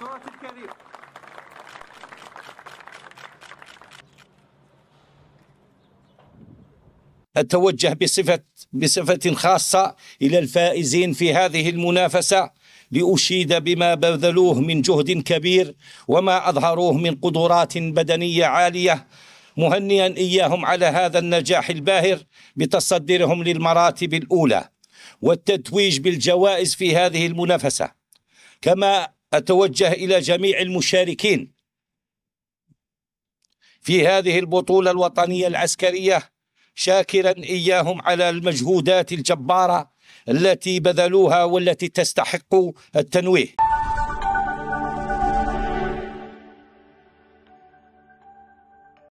صوت الكريم. أتوجه بصفة بصفة خاصة إلى الفائزين في هذه المنافسة لأشيد بما بذلوه من جهد كبير وما أظهروه من قدرات بدنية عالية. مهنئا إياهم على هذا النجاح الباهر بتصدرهم للمراتب الأولى. والتتويج بالجوائز في هذه المنافسة كما أتوجه إلى جميع المشاركين في هذه البطولة الوطنية العسكرية شاكرا إياهم على المجهودات الجبارة التي بذلوها والتي تستحق التنويه.